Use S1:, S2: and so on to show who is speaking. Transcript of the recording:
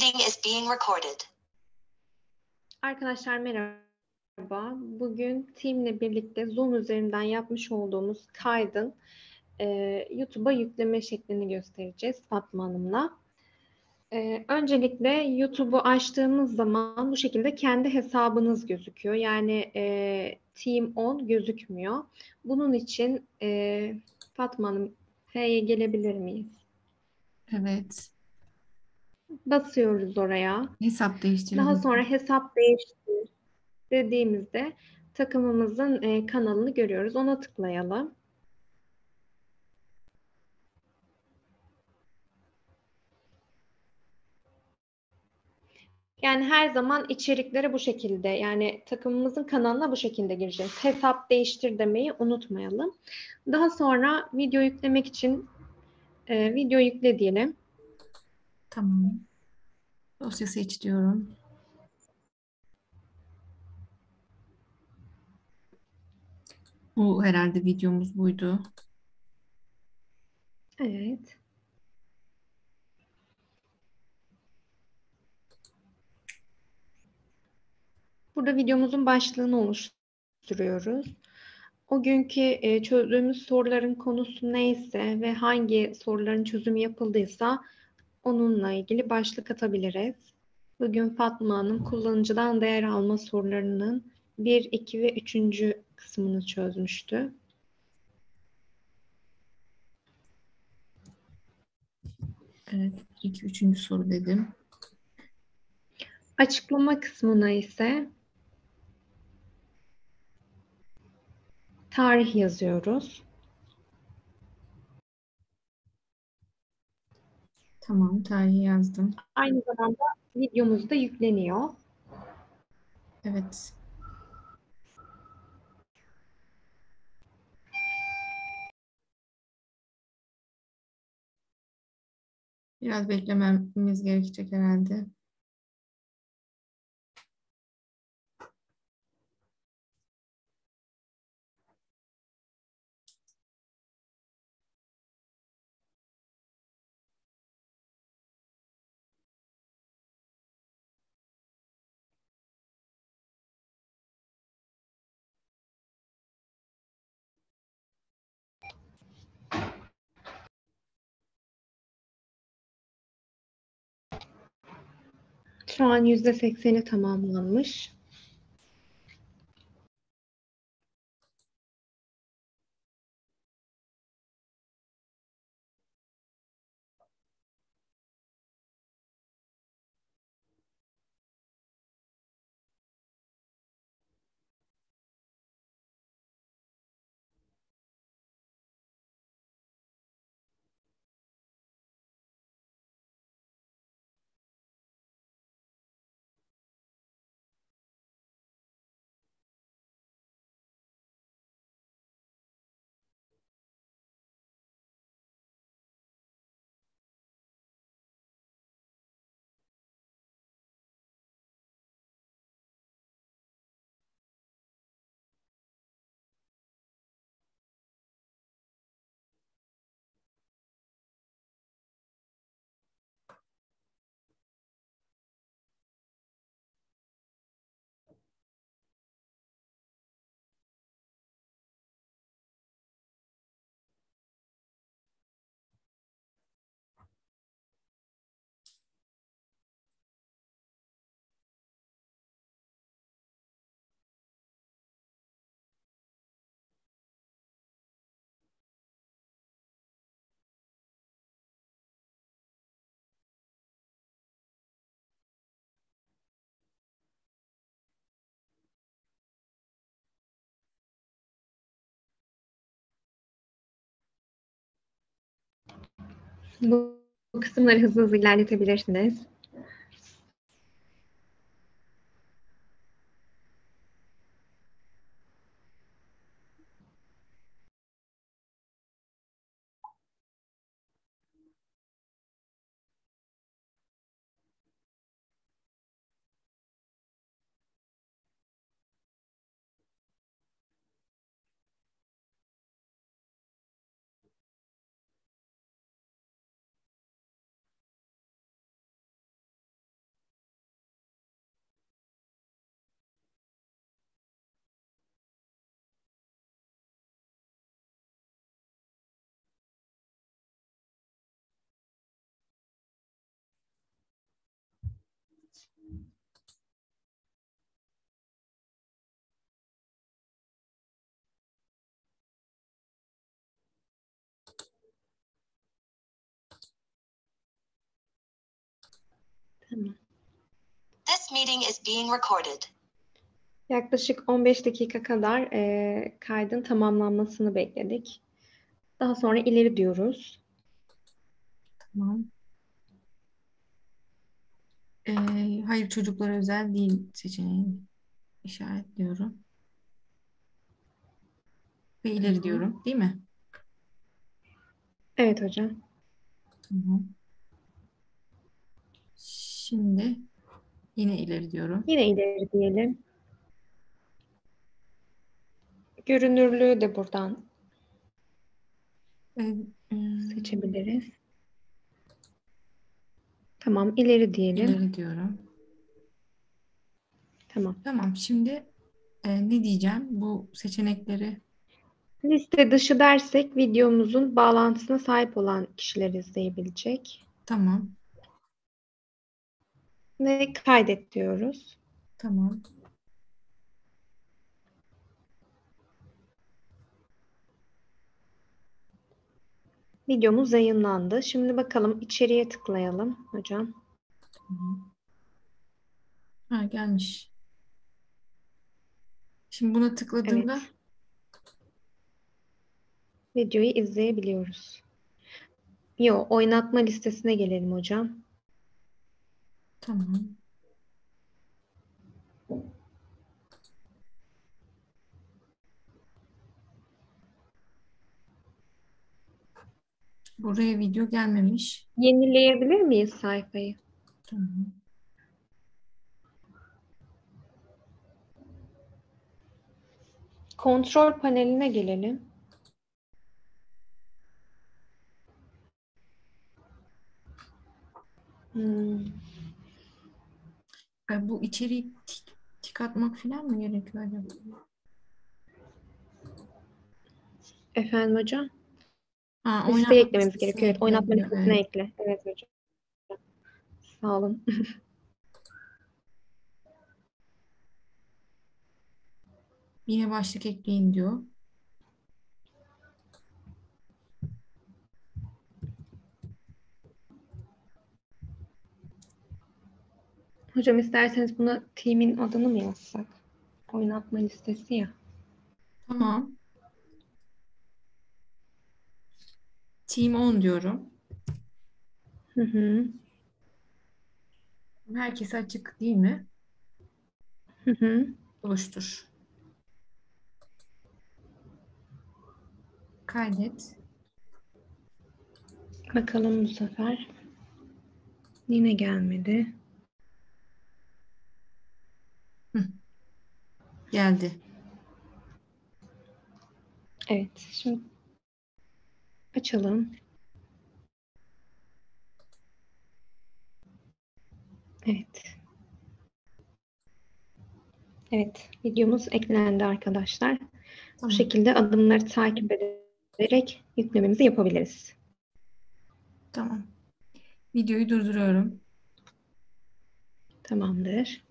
S1: meeting is being recorded.
S2: Arkadaşlar merhaba. Bugün Team'le birlikte Zoom üzerinden yapmış olduğumuz kaydın e, YouTube'a yükleme şeklini göstereceğiz Fatma Hanım'la. E, öncelikle YouTube'u açtığımız zaman bu şekilde kendi hesabınız gözüküyor. Yani e, Team On gözükmüyor. Bunun için e, Fatma Hanım F'ye gelebilir miyiz?
S3: Evet.
S2: Basıyoruz oraya.
S3: Hesap değiştirdim.
S2: Daha sonra hesap değiştir dediğimizde takımımızın e, kanalını görüyoruz. Ona tıklayalım. Yani her zaman içeriklere bu şekilde yani takımımızın kanalına bu şekilde gireceğiz. Hesap değiştir demeyi unutmayalım. Daha sonra video yüklemek için e, video yükle diyelim.
S3: Tamam. Dosya seç diyorum. Bu herhalde videomuz buydu.
S2: Evet. Burada videomuzun başlığını oluşturuyoruz. O günkü e, çözdüğümüz soruların konusu neyse ve hangi soruların çözümü yapıldıysa onunla ilgili başlık atabiliriz. Bugün Fatma Hanım kullanıcıdan değer alma sorularının 1, 2 ve 3. kısmını çözmüştü.
S3: Evet. İlk üçüncü soru dedim.
S2: Açıklama kısmına ise tarih yazıyoruz.
S3: Tamam. Tarihi yazdım.
S2: Aynı zamanda videomuz da yükleniyor.
S3: Evet. Biraz beklememiz gerekecek herhalde.
S2: Şu an yüzde sekseni tamamlanmış. Bu, bu kısımları hızlı hızlı ilerletebilirsiniz. Tamam.
S1: This meeting is being recorded.
S2: Yaklaşık 15 dakika kadar e, kaydın tamamlanmasını bekledik. Daha sonra ileri diyoruz.
S3: Tamam. Ee, hayır çocuklara özel değil seçeneğini işaretliyorum. Ve ileri diyorum, değil mi?
S2: Evet hocam.
S3: Tamam. Şimdi yine ileri diyorum.
S2: Yine ileri diyelim. Görünürlüğü de buradan
S3: ım,
S2: seçebiliriz. Tamam, ileri diyelim.
S3: ileri diyorum.
S2: Tamam.
S3: Tamam. Şimdi e, ne diyeceğim? Bu seçenekleri
S2: Liste dışı dersek videomuzun bağlantısına sahip olan kişiler izleyebilecek.
S3: tamam.
S2: Ve kaydet diyoruz.
S3: Tamam.
S2: Videomuz yayınlandı. Şimdi bakalım içeriye tıklayalım hocam.
S3: Ha gelmiş. Şimdi buna tıkladığımda
S2: Evet. Videoyu izleyebiliyoruz. Yo, oynatma listesine gelelim hocam.
S3: tamam. Buraya video gelmemiş.
S2: Yenileyebilir miyiz sayfayı?
S3: Tamam.
S2: Kontrol paneline gelelim. Hmm,
S3: bu içeriği tik, tik atmak falan mı gerekiyor acaba?
S2: Efendim hocam?
S3: Ha,
S2: Listeye eklememiz gerekiyor. Evet, oynatma listesine
S3: evet.
S2: ekle. Evet hocam. Sağ olun.
S3: Yine başlık ekleyin diyor.
S2: Hocam isterseniz buna team'in adını mı yazsak? Oynatma listesi ya.
S3: Tamam. Team 10 diyorum.
S2: Hı hı.
S3: Herkese açık değil mi?
S2: Hı hı.
S3: Oluştur. Kaydet.
S2: Bakalım bu sefer. Yine gelmedi.
S3: Geldi.
S2: Evet. Şimdi açalım. Evet. Evet. Videomuz eklendi arkadaşlar. Bu şekilde adımları takip ederek yüklememizi yapabiliriz.
S3: Tamam. Videoyu durduruyorum.
S2: Tamamdır.